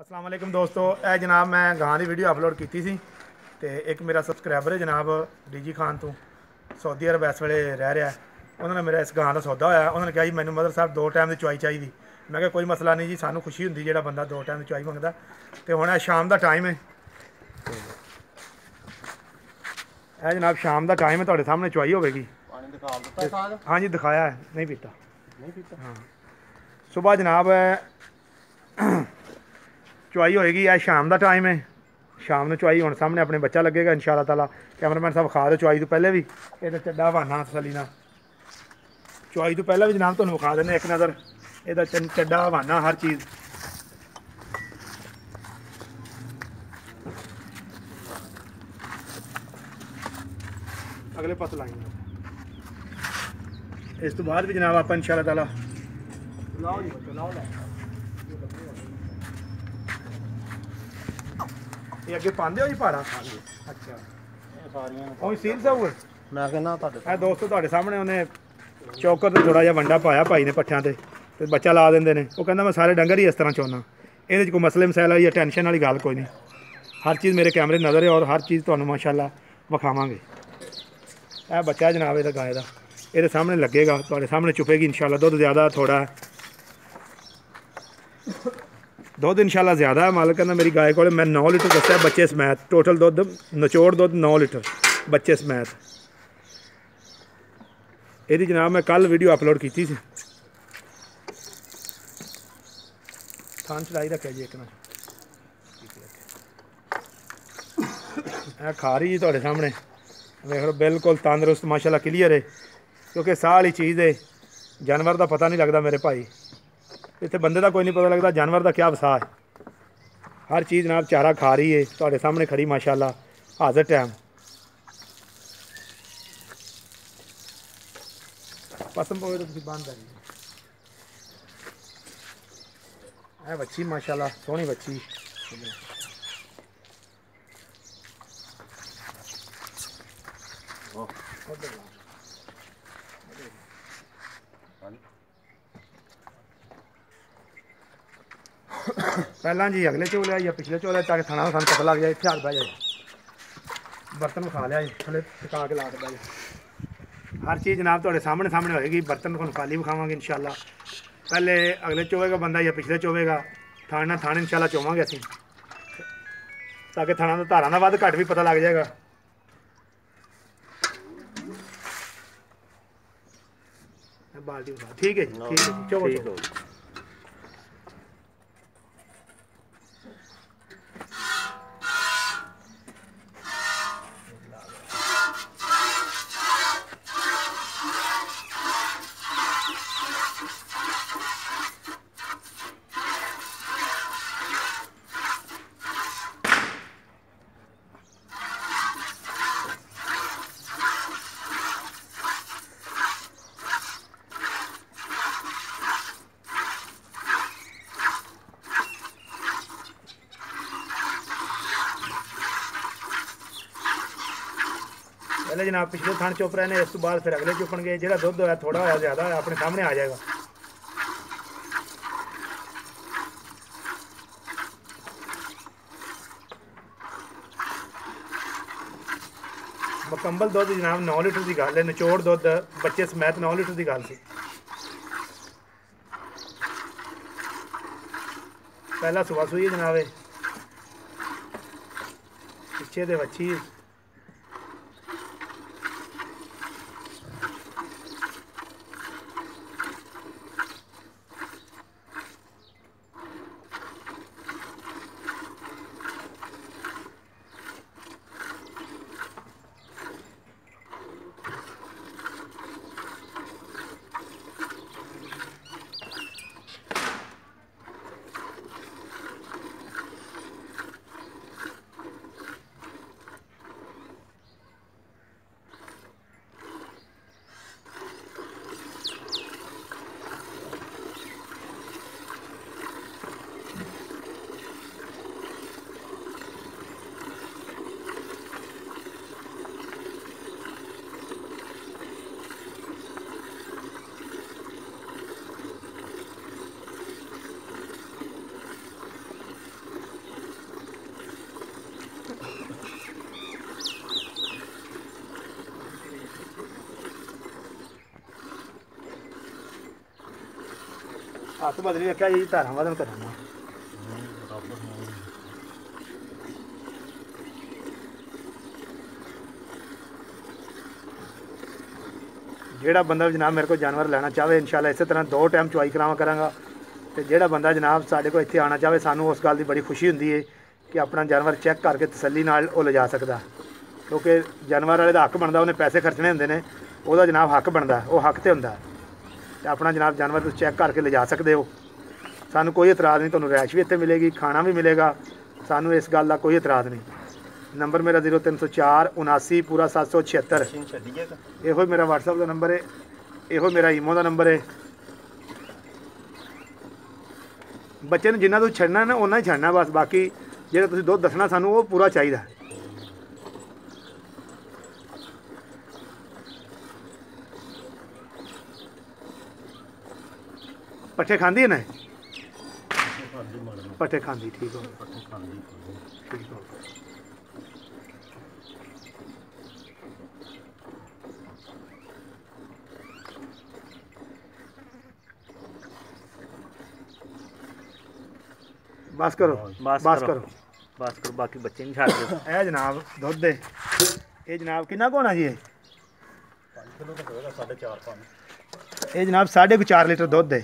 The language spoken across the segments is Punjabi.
ਅਸਲਾਮ ਵਾਲੇਕਮ ਦੋਸਤੋ ਇਹ ਜਨਾਬ ਮੈਂ ਗਾਂ ਦੀ ਵੀਡੀਓ ਅਪਲੋਡ ਕੀਤੀ ਸੀ ਤੇ ਇੱਕ ਮੇਰਾ ਸਬਸਕ੍ਰਾਈਬਰ ਹੈ ਜਨਾਬ ਡੀਜੀ ਖਾਨ ਤੋਂ ਸਾਊਦੀ ਅਰਬ ਇਸ ਵੇਲੇ ਰਹਿ ਰਿਹਾ ਹੈ। ਉਹਨਾਂ ਨੇ ਮੇਰਾ ਇਸ ਗਾਂ ਦਾ ਸੌਦਾ ਹੋਇਆ ਉਹਨਾਂ ਨੇ ਕਿਹਾ ਜੀ ਮੈਨੂੰ ਮਦਰ ਸਾਹਿਬ ਦੋ ਟਾਈਮ ਦੀ ਚੁਆਈ ਚਾਹੀਦੀ। ਮੈਂ ਕਿਹਾ ਕੋਈ ਮਸਲਾ ਨਹੀਂ ਜੀ ਸਾਨੂੰ ਖੁਸ਼ੀ ਹੁੰਦੀ ਜਿਹੜਾ ਬੰਦਾ ਦੋ ਟਾਈਮ ਦੀ ਚੁਆਈ ਮੰਗਦਾ। ਤੇ ਹੁਣ ਇਹ ਸ਼ਾਮ ਦਾ ਟਾਈਮ ਹੈ। ਇਹ ਜਨਾਬ ਸ਼ਾਮ ਦਾ ਟਾਈਮ ਹੈ ਤੁਹਾਡੇ ਸਾਹਮਣੇ ਚੁਆਈ ਹੋਵੇਗੀ। ਪਾਣੀ ਦਿਖਾ ਦਿੱਤਾ ਸਾਗ ਹਾਂਜੀ ਦਿਖਾਇਆ ਹੈ ਨਹੀਂ ਪੀਤਾ। ਨਹੀਂ ਪੀਤਾ। ਸਵੇਰ ਜਨਾਬ ਚੁਆਈ ਹੋਏਗੀ, ਇਹ ਸ਼ਾਮ ਦਾ ਟਾਈਮ ਹੈ ਸ਼ਾਮ ਨੂੰ ਚੁਆਈ ਹੁਣ ਸਾਹਮਣੇ ਆਪਣੇ ਬੱਚਾ ਲੱਗੇਗਾ, ਇਨਸ਼ਾਅੱਲਾ ਤਾਲਾ। ਕੈਮਰਾਮੈਨ ਸਾਹਿਬ ਖਾ ਦਿਓ ਚੁਆਈ ਤੋਂ ਪਹਿਲੇ ਵੀ। ਇਹਦਾ ਚੱਡਾ ਬਹਾਨਾ ਤਸੱਲੀ ਨਾਲ। ਚੁਆਈ ਤੋਂ ਪਹਿਲਾਂ ਵੀ ਜਨਾਬ ਤੁਹਾਨੂੰ ਵਿਖਾ ਦਿੰਦੇ ਇੱਕ ਨਜ਼ਰ। ਇਹਦਾ ਚੰ- ਚੱਡਾ ਬਹਾਨਾ ਹਰ ਚੀਜ਼। ਅਗਲੇ ਪਾਸੇ ਲਾਈਏ ਇਸ ਤੋਂ ਬਾਅਦ ਵੀ ਜਨਾਬ ਆਪਾਂ ਇਨਸ਼ਾਅੱਲਾ ਤਾਲਾ। ਲਾਓ ਜੀ ਲਾਓ ਲੈ। ਇਹ ਅੱਗੇ ਪਾਉਂਦੇ ਹੋ ਜੀ ਪਹਾੜਾ ਅੱਛਾ। ਇਹ ਸਾਰੀਆਂ ਉਹ ਸੀਲ ਸਾਹਿਬ ਮੈਂ ਕਹਿੰਦਾ ਤੁਹਾਡੇ ਇਹ ਦੋਸਤੋ ਤੁਹਾਡੇ ਸਾਹਮਣੇ ਉਹਨੇ ਚੌਕਰ ਤੇ ਥੋੜਾ ਜਿਹਾ ਵੰਡਾ ਪਾਇਆ ਭਾਈ ਨੇ ਪੱਠਿਆਂ ਤੇ ਤੇ ਬੱਚਾ ਲਾ ਦਿੰਦੇ ਨੇ। ਉਹ ਕਹਿੰਦਾ ਮੈਂ ਸਾਰੇ ਡੰਗਰ ਹੀ ਇਸ ਤਰ੍ਹਾਂ ਚਾਹੁੰਦਾ ਇਹਦੇ 'ਚ ਕੋਈ ਮਸਲੇ ਮਸਾਇਲਾ ਜਾਂ ਟੈਨਸ਼ਨ ਵਾਲੀ ਗੱਲ ਕੋਈ ਨਹੀਂ। ਹਰ ਚੀਜ਼ ਮੇਰੇ ਕੈਮਰੇ ਨਜ਼ਰ ਹੈ ਔਰ ਹਰ ਚੀਜ਼ ਤੁਹਾਨੂੰ ਮਾਸ਼ਾਅੱਲਾ ਵਿਖਾਵਾਂਗੇ। ਇਹ ਬੱਚਾ ਜਨਾਬ ਇਹਦਾ ਗਾਏ ਦਾ। ਇਹਦੇ ਸਾਹਮਣੇ ਲੱਗੇਗਾ ਤੁਹਾਡੇ ਸਾਹਮਣੇ ਚੁਪੇਗੀ ਇਨਸ਼ਾਅੱਲਾ। ਦੁੱਧ ਜ਼ਿਆਦਾ ਥੋੜਾ ਦੁੱਧ ਇਨਸ਼ਾਅੱਲਾ ਜ਼ਿਆਦਾ ਹੈ, ਮਾਲਕ ਕਹਿੰਦਾ ਮੇਰੀ ਗਾਏ ਕੋਲੇ ਮੈਂ 9 ਲੀਟਰ ਦੱਸਿਆ ਬੱਚੇ ਸਮੈਤ। ਟੋਟਲ ਦੁੱਧ, ਨਿਚੋੜ ਦੁੱਧ 9 ਲੀਟਰ, ਬੱਚੇ ਸਮੈਤ। ਇਹਦੀ ਜਨਾਬ ਮੈਂ ਕੱਲ ਵੀਡੀਓ ਅਪਲੋਡ ਕੀਤੀ ਸੀ। ਥਾਂ ਚੜਾਈ ਰੱਖਿਆ ਜੀ ਇੱਕ ਨਾ ਇਹ ਖਾ ਰਹੀ ਜੀ ਤੁਹਾਡੇ ਸਾਹਮਣੇ। ਵੇਖ ਲਓ, ਬਿਲਕੁਲ ਤੰਦਰੁਸਤ, ਮਾਸ਼ਾਅੱਲਾ ਕਲੀਅਰ ਹੈ। ਕਿਉਂਕਿ ਸਾਹ ਵਾਲੀ ਚੀਜ਼ ਹੈ। ਜਾਨਵਰ ਦਾ ਪਤਾ ਨਹੀਂ ਲੱਗਦਾ ਮੇਰੇ ਭਾਈ। ਇੱਥੇ ਬੰਦੇ ਦਾ ਕੋਈ ਨਹੀਂ ਪਤਾ ਲੱਗਦਾ ਜਾਨਵਰ ਦਾ ਕੀ ਵਸਾ ਹੈ। ਹਰ ਚੀਜ਼ ਜਨਾਬ ਚਾਰਾ ਖਾ ਰਹੀ ਹੈ ਤੁਹਾਡੇ ਸਾਹਮਣੇ ਖੜੀ ਮਾਸ਼ਾਅੱਲਾ ਹਾਜ਼ਰ ਟਾਈਮ ਪਸੰਦ ਹੋਵੇ ਤਾਂ ਤੁਸੀਂ ਬੰਦ ਆ ਜੀ। ਇਹ ਬੱਚੀ ਮਾਸ਼ਾਅੱਲਾ ਸੋਹਣੀ ਬੱਚੀ ਪਹਿਲਾਂ ਜੀ ਅਗਲੇ ਚੋਲੇ ਜਾਂ ਪਿਛਲੇ ਚੋਲੇ ਤੱਕ ਥਾਣਾ ਸਾਨੂੰ ਪਤਾ ਲੱਗ ਜਾਏ, ਇੱਥੇ ਆ ਬਹਿ ਜਾਏ। ਬਰਤਨ ਖਾ ਲਿਆ ਜੀ ਥਲੇ ਟਿਕਾ ਕੇ ਲਾ ਕੇ ਬਹਿ ਜਾਏ। ਹਰ ਚੀਜ਼ ਜਨਾਬ ਤੁਹਾਡੇ ਸਾਹਮਣੇ ਸਾਹਮਣੇ ਹੋਏਗੀ, ਬਰਤਨ ਤੁਹਾਨੂੰ ਖਾਲੀ ਵਿਖਾਵਾਂਗੇ ਇਨਸ਼ਾਅੱਲਾ। ਪਹਿਲੇ ਅਗਲੇ ਚੋਵੇਗਾ ਬੰਦਾ ਜਾਂ ਪਿਛਲੇ ਚੋਵੇਗਾ, ਥਾਣੇ ਨਾਲ ਥਾਣੇ ਇਨਸ਼ਾਅੱਲਾ ਚੋਵਾਂਗੇ ਅਸੀਂ। ਤਾਂ ਕਿ ਥਾਣਾ ਦਾ ਧਾਰਾਂ ਦਾ ਵੱਧ ਘੱਟ ਵੀ ਪਤਾ ਲੱਗ ਜਾਏਗਾ। ਬਾਲਟੀ ਉਠਾ ਠੀਕ ਹੈ ਜੀ, ਠੀਕ ਹੈ ਜੀ, ਚੋਵੋ ਚੋਵੋ। ਪਹਿਲੇ ਜਨਾਬ ਪਿਛਲੇ ਥਣ ਚੁੱਪ ਰਹੇ ਨੇ ਇਸ ਤੋਂ ਬਾਅਦ ਫਿਰ ਅਗਲੇ ਚੁੱਪਣਗੇ। ਜਿਹੜਾ ਦੁੱਧ ਹੋਇਆ ਥੋੜਾ ਹੋਇਆ ਜ਼ਿਆਦਾ ਹੋਇਆ, ਆਪਣੇ ਸਾਹਮਣੇ ਆ ਜਾਏਗਾ। ਮੁਕੰਮਲ ਦੁੱਧ ਜਨਾਬ 9 ਲੀਟਰ ਦੀ ਗੱਲ ਹੈ, ਨਿਚੋੜ ਦੁੱਧ, ਬੱਚੇ ਸਮੇਤ 9 ਲੀਟਰ ਦੀ ਗੱਲ ਸੀ। ਪਹਿਲਾ ਸੁਬਾ ਸੂਈ ਹੈ ਜਨਾਬ ਪਿੱਛੇ ਦੇ ਵੱਛੀ। ਹੱਥ ਬਦਲੀ ਰੱਖਿਆ ਜੀ ਧਾਰਾਂ ਵਧਣ ਕਰਾਂਗਾ ਜਿਹੜਾ ਬੰਦਾ ਜਨਾਬ ਮੇਰੇ ਕੋਲ ਜਾਨਵਰ ਲੈਣਾ ਚਾਹਵੇ, ਇਨਸ਼ਾਅੱਲਾ ਇਸੇ ਤਰ੍ਹਾਂ ਦੋ ਟਾਈਮ ਚੁਆਈ ਕਰਾਵਾਂ ਕਰਾਂਗਾ। ਤੇ ਜਿਹੜਾ ਬੰਦਾ ਜਨਾਬ ਸਾਡੇ ਕੋਲ ਇੱਥੇ ਆਉਣਾ ਚਾਹਵੇ, ਸਾਨੂੰ ਉਸ ਗੱਲ ਦੀ ਬੜੀ ਖੁਸ਼ੀ ਹੁੰਦੀ ਹੈ ਕਿ ਆਪਣਾ ਜਾਨਵਰ ਚੈੱਕ ਕਰਕੇ ਤਸੱਲੀ ਨਾਲ ਉਹ ਲਿਜਾ ਸਕਦਾ। ਕਿਉਂਕਿ ਜਾਨਵਰ ਵਾਲੇ ਦਾ ਹੱਕ ਬਣਦਾ, ਉਹਨੇ ਪੈਸੇ ਖਰਚਣੇ ਹੁੰਦੇ ਨੇ, ਉਹਦਾ ਜਨਾਬ ਹੱਕ ਬਣਦਾ, ਉਹ ਹੱਕ ਤੇ ਹੁੰਦਾ। ਤੇ ਆਪਣਾ ਜਨਾਬ ਜਾਨਵਰ ਤੁਸੀਂ ਚੈੱਕ ਕਰਕੇ ਲਿਜਾ ਸਕਦੇ ਹੋ। ਸਾਨੂੰ ਕੋਈ ਇਤਰਾਜ਼ ਨਹੀਂ, ਤੁਹਾਨੂੰ ਰੈਸ਼ ਵੀ ਇੱਥੇ ਮਿਲੇਗੀ, ਖਾਣਾ ਵੀ ਮਿਲੇਗਾ। ਸਾਨੂੰ ਇਸ ਗੱਲ ਦਾ ਕੋਈ ਇਤਰਾਜ਼ ਨਹੀਂ। ਨੰਬਰ ਮੇਰਾ 0304 79 ਪੂਰਾ 776 ਮਸ਼ੀਨ ਛੱਡੀਏ ਇਹੋ ਮੇਰਾ WhatsApp ਦਾ ਨੰਬਰ ਹੈ ਇਹੋ ਮੇਰਾ ਈਮੋ ਦਾ ਨੰਬਰ ਹੈ ਬੱਚੇ ਨੂੰ ਜਿੰਨਾ ਤੁਸੀਂ ਛੱਡਣਾ ਨਾ ਉਹਨਾਂ ਹੀ ਛੱਡਣਾ ਬਸ, ਬਾਕੀ ਜਿਹੜਾ ਤੁਸੀਂ ਦੁੱਧ ਦੱਸਣਾ ਸਾਨੂੰ, ਉਹ ਪੂਰਾ ਚਾਹੀਦਾ। ਪੱਠੇ ਖਾਂਦੀ ਹੈ ਨਾ? ਇਹ? ਖਾਂਦੀ ਮਾਰਨ ਪੱਠੇ ਖਾਂਦੀ ਠੀਕ ਹੋ। ਪੱਠੇ ਖਾਂਦੀ ਠੀਕ ਹੋ। ਬਸ ਕਰੋ ਬਸ ਬਸ ਕਰੋ। ਕਰੋ। ਬਸ ਕਰੋ ਬਾਕੀ ਬੱਚੇ ਨਹੀਂ ਛੱਡ ਦਿਓ। ਇਹ ਜਨਾਬ ਦੁੱਧ ਦੇ। ਇਹ ਜਨਾਬ ਕਿੰਨਾ ਕੁ ਹੋਣਾ ਜੀ ਇਹ? 5 ਕਿਲੋ ਤਾਂ ਹੋਏਗਾ 4.5 5 ਇਹ ਜਨਾਬ 4.5 ਲੀਟਰ ਦੁੱਧ ਹੈ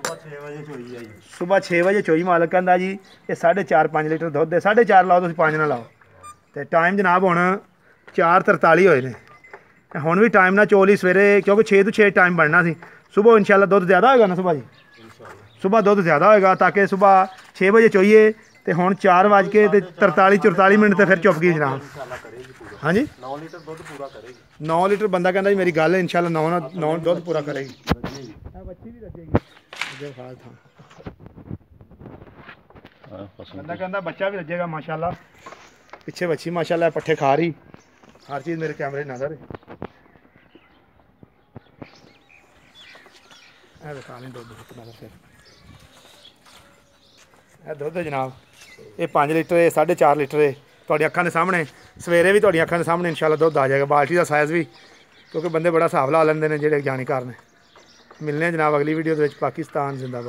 ਸਵੇਰ 6 ਵਜੇ ਚੋਈ ਆ ਜੀ। ਸਵੇਰ 6 ਵਜੇ ਚੋਈ ਮਾਲਕ ਕਹਿੰਦਾ ਜੀ ਇਹ 4.5 5 ਲੀਟਰ ਦੁੱਧ ਹੈ। 4.5 ਲਾਓ ਤੁਸੀਂ 5 ਨਾ ਲਾਓ। ਤੇ ਟਾਈਮ ਜਨਾਬ ਹੁਣ 4:43 ਹੋਏ ਨੇ। ਹੁਣ ਵੀ ਟਾਈਮ ਨਾਲ ਚੋਲੀ ਸਵੇਰੇ ਕਿਉਂਕਿ 6 ਤੋਂ 6 ਟਾਈਮ ਬਣਨਾ ਸੀ। ਸਵੇਰ ਇਨਸ਼ਾਅੱਲਾ ਦੁੱਧ ਜ਼ਿਆਦਾ ਹੋਏਗਾ ਨਾ ਸਵੇਰ ਜੀ? ਸਵੇਰ ਦੁੱਧ ਜ਼ਿਆਦਾ ਹੋਏਗਾ ਤਾਂ ਕਿ ਸਵੇਰ 6 ਵਜੇ ਚੋਈਏ ਤੇ ਹੁਣ 4 ਵਜ ਕੇ ਤੇ 43 44 ਮਿੰਟ ਤੇ ਫਿਰ ਚੁੱਪ ਗਈ ਜਨਾਬ। ਇਨਸ਼ਾਅੱਲਾ ਕਰੇਗੀ ਪੂਰਾ। ਹਾਂਜੀ? 9 ਲੀਟਰ ਦੁੱਧ ਪੂਰਾ ਕਰੇਗੀ 9 ਲੀਟਰ ਬੰਦਾ ਕਹਿੰਦਾ ਜੀ ਮੇਰੀ ਗੱਲ ਇਨਸ਼ਾਅੱਲਾ 9 9 ਦੁੱਧ ਪੂਰਾ ਕਰੇਗੀ ਬੱਚੀ ਵੀ ਰੱਜੇਗੀ ਥਾਂ ਪਸੰਦ ਬੰਦਾ ਕਹਿੰਦਾ ਬੱਚਾ ਵੀ ਰੱਜੇਗਾ ਮਾਸ਼ਾਅੱਲਾ। ਪਿੱਛੇ ਬੱਚੀ ਮਾਸ਼ਾਅੱਲਾ ਇਹ ਪੱਠੇ ਖਾ ਰਹੀ। ਹਰ ਚੀਜ਼ ਮੇਰੇ ਕੈਮਰੇ ਨਜ਼ਰ ਹੈ। ਇਹ ਦਿਖਾ ਨਹੀਂ ਦੁੱਧ ਨਜ਼ਰ ਫਿਰ। ਇਹ ਦੁੱਧ ਜਨਾਬ। ਇਹ 5 ਲੀਟਰ ਹੈ 4.5 ਲੀਟਰ ਹੈ। ਤੁਹਾਡੀ ਅੱਖਾਂ ਦੇ ਸਾਹਮਣੇ ਸਵੇਰੇ ਵੀ ਤੁਹਾਡੀਆਂ ਅੱਖਾਂ ਦੇ ਸਾਹਮਣੇ ਇਨਸ਼ਾਅੱਲਾ ਦੁੱਧ ਆ ਜਾਏਗਾ। ਬਾਲਟੀ ਦਾ ਸਾਈਜ਼ ਵੀ ਕਿਉਂਕਿ ਬੰਦੇ ਬੜਾ ਹਿਸਾਬ ਲਾ ਲੈਂਦੇ ਨੇ ਜਿਹੜੇ ਜਾਣਕਾਰ ਨੇ। ਮਿਲਨੇ ਆ ਜਨਾਬ ਅਗਲੀ ਵੀਡੀਓ ਦੇ ਵਿੱਚ ਪਾਕਿਸਤਾਨ ਜ਼ਿੰਦਾਬਾਦ।